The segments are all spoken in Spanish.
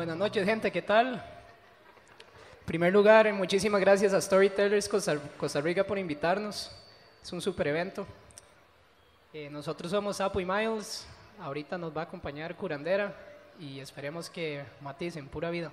Buenas noches, gente, ¿qué tal? En primer lugar, muchísimas gracias a Storytellers Costa, Rica por invitarnos. Es un super evento. Eh, nosotros somos Sapo y Miles. Ahorita nos va a acompañar Curandera y esperemos que maticen pura vida.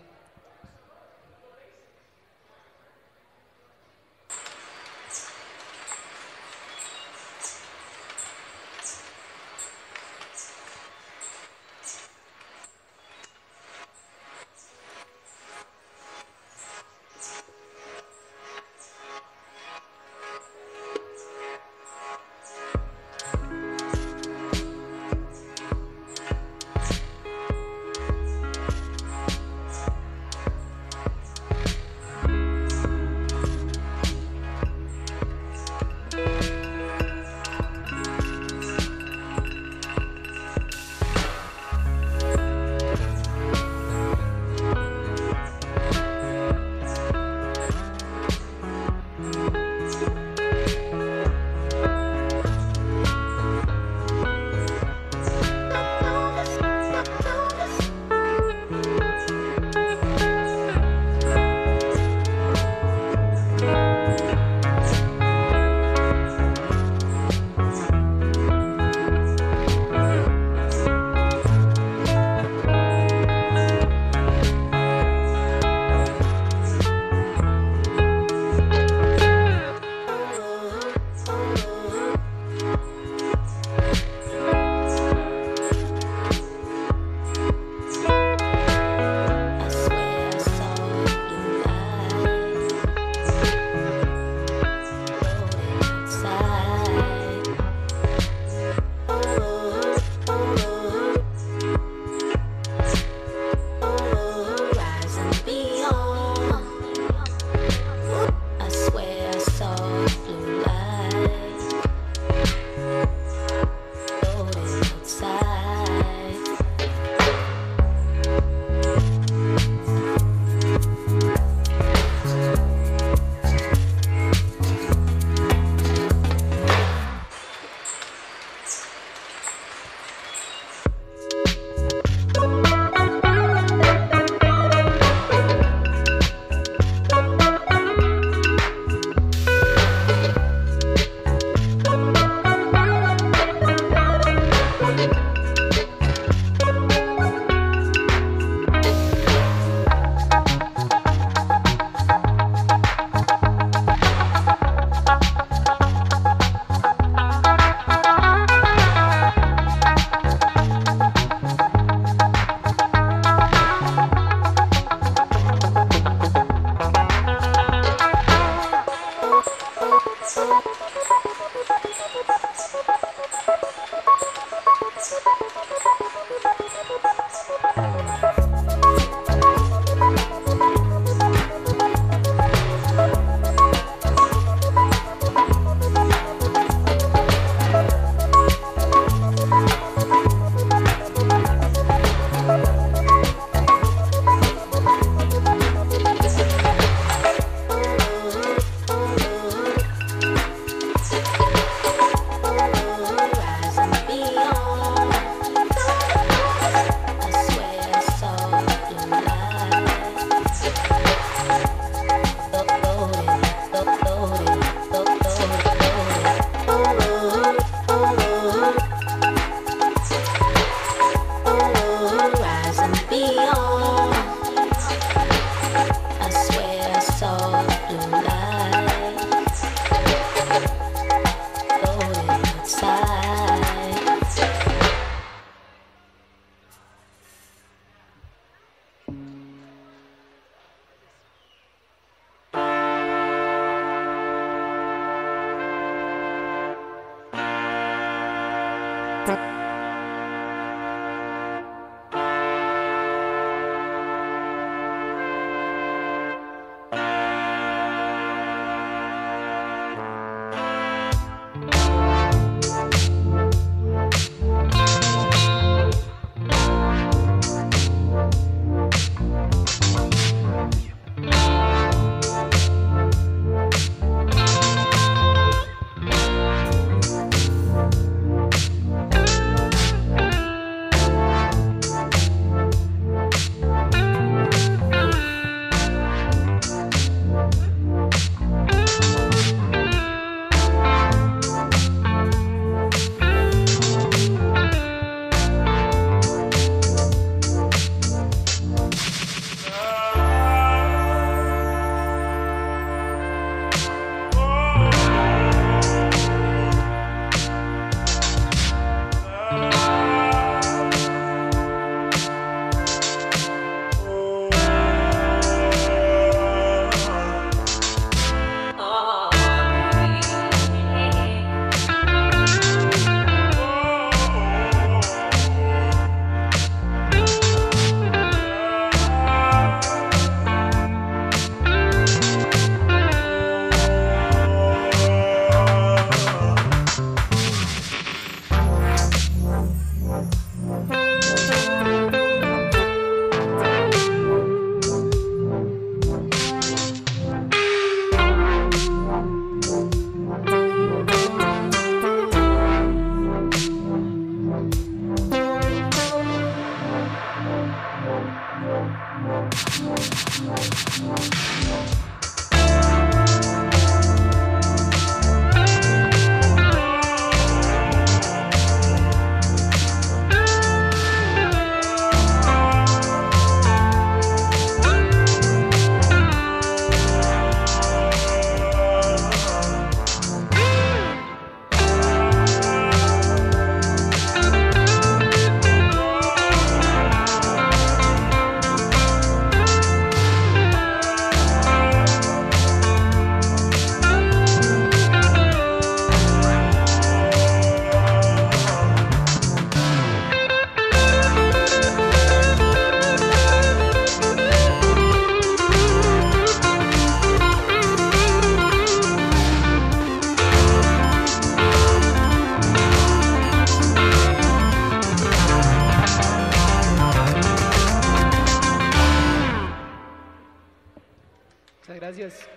Gracias.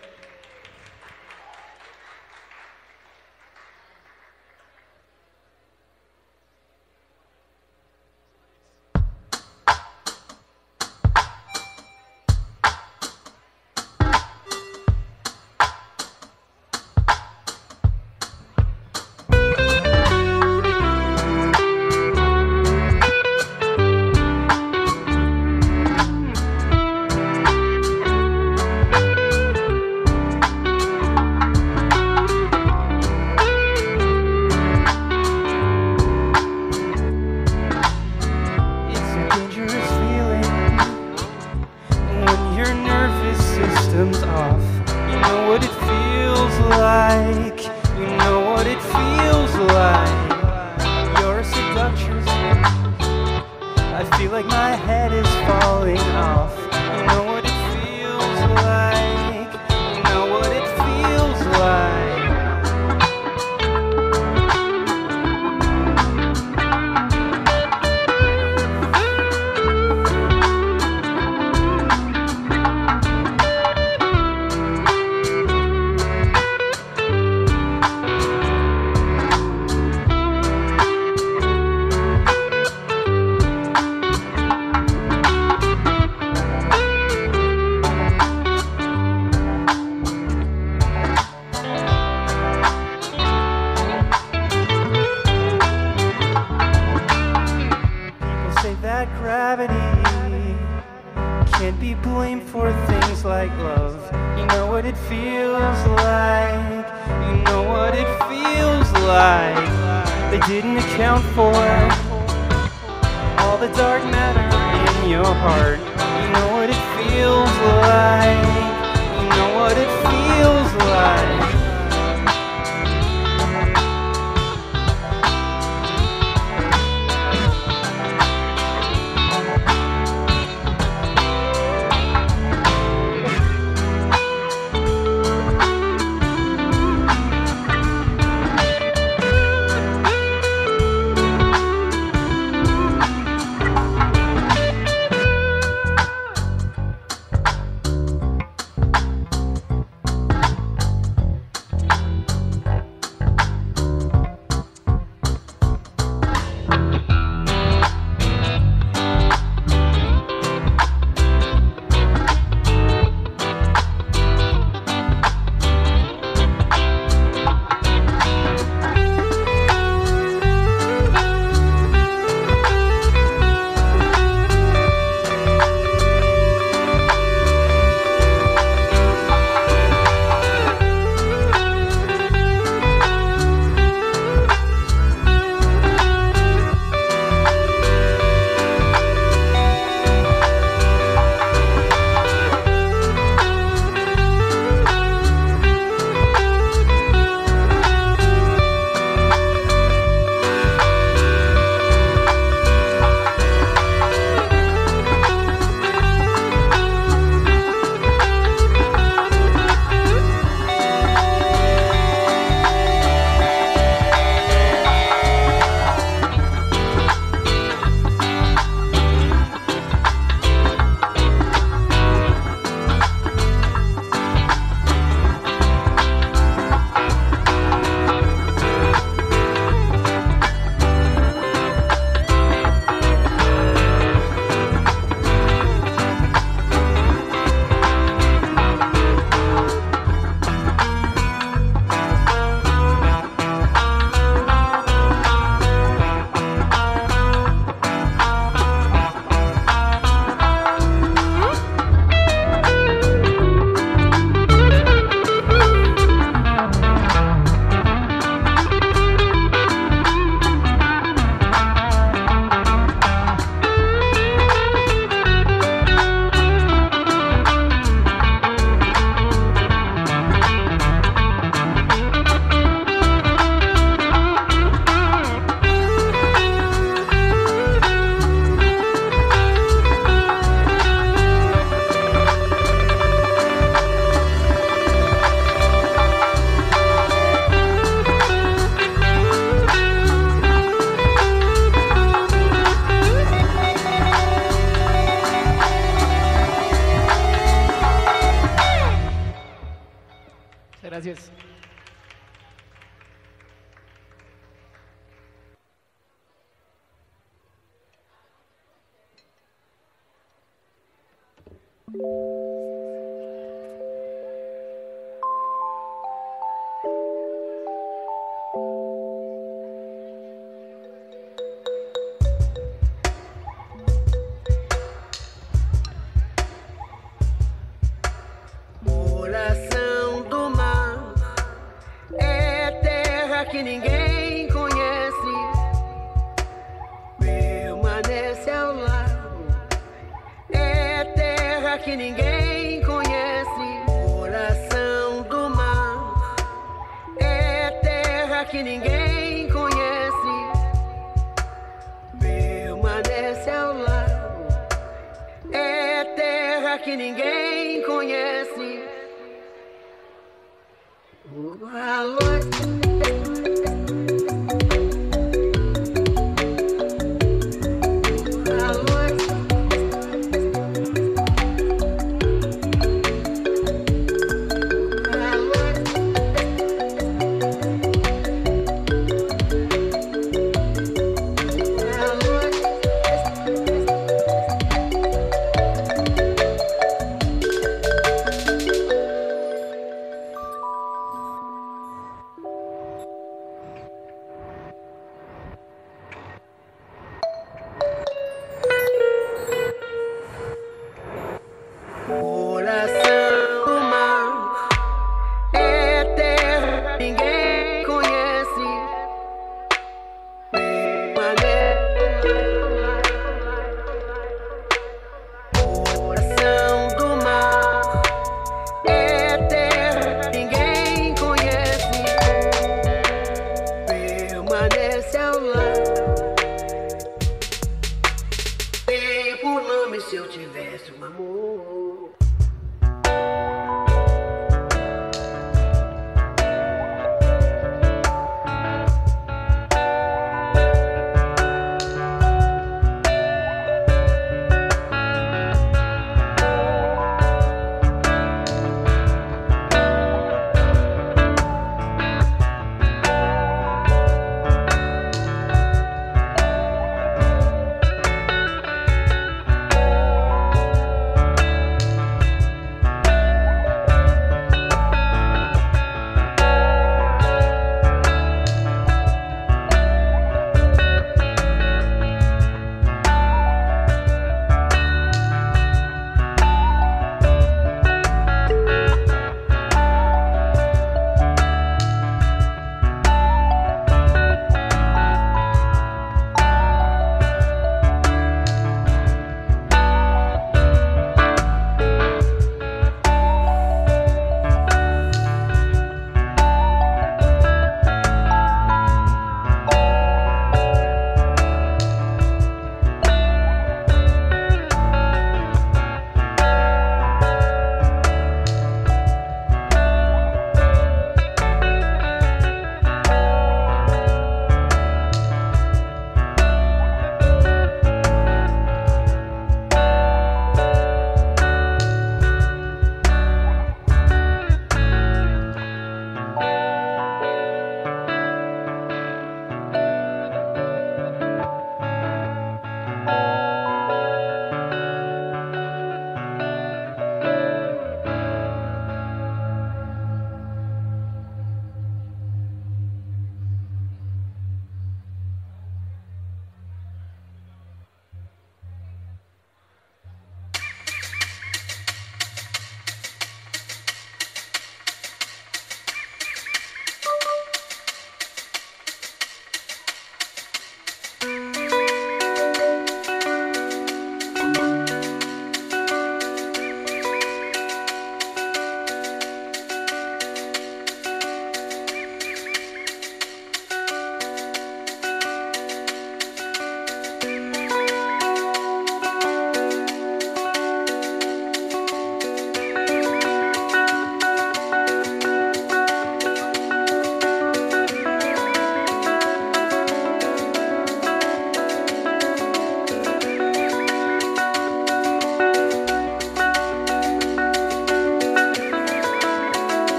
Well,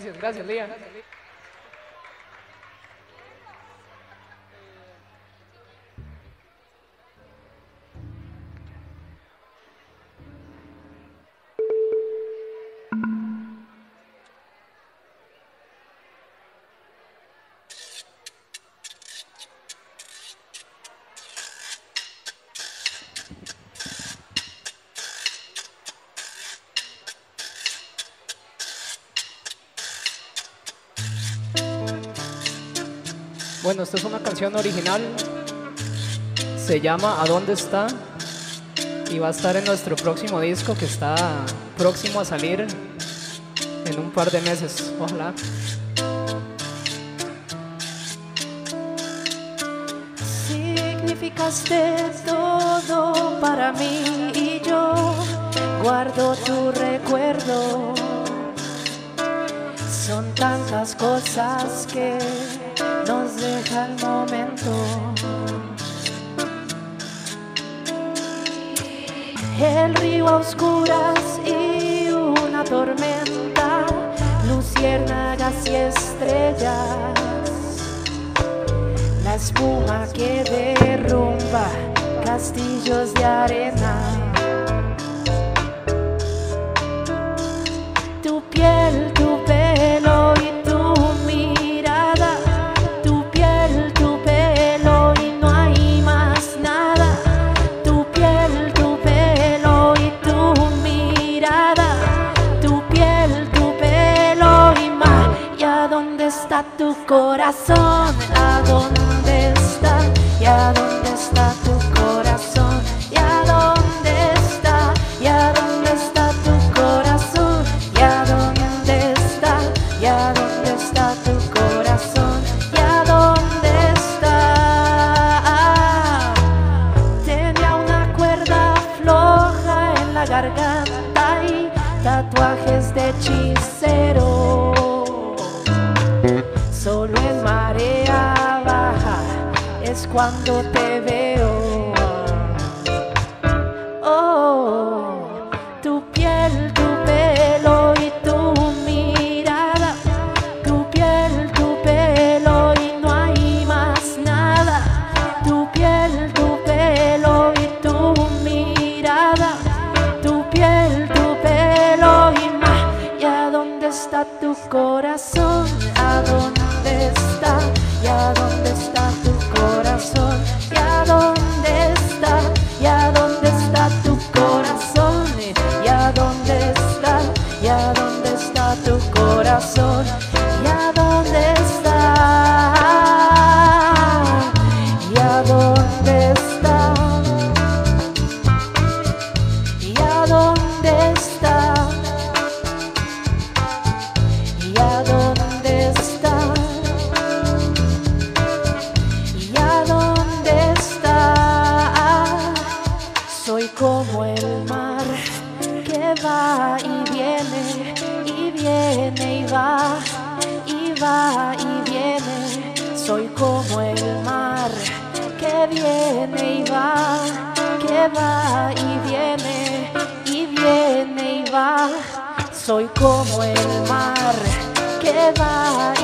เสีย Bueno, esta es una canción original. Se llama ¿A dónde está? Y va a estar en nuestro próximo disco que está próximo a salir en un par de meses. Ojalá. Significaste todo para mí y yo guardo tu recuerdo. Son tantas cosas que deja el momento. El río a oscuras y una tormenta, luciérnagas y estrellas. La espuma que derrumba castillos de arena. corazón a dónde está y a dónde anggota Soy como el mar que va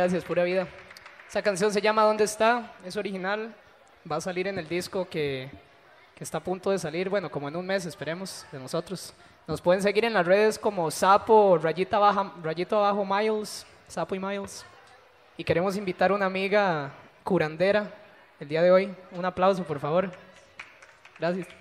gracias, pura vida. Esa canción se llama ¿Dónde está? Es original. Va a salir en el disco que, que está a punto de salir, bueno, como en un mes, esperemos, de nosotros. Nos pueden seguir en las redes como Sapo, Rayita Baja, Rayito Abajo Miles, Sapo y Miles. Y queremos invitar a una amiga curandera el día de hoy. Un aplauso, por favor. Gracias.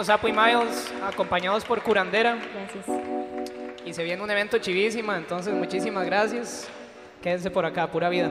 estuvimos Apo y Miles acompañados por Curandera. Gracias. Y se viene un evento chivísima, entonces muchísimas gracias. Quédense por acá, pura vida.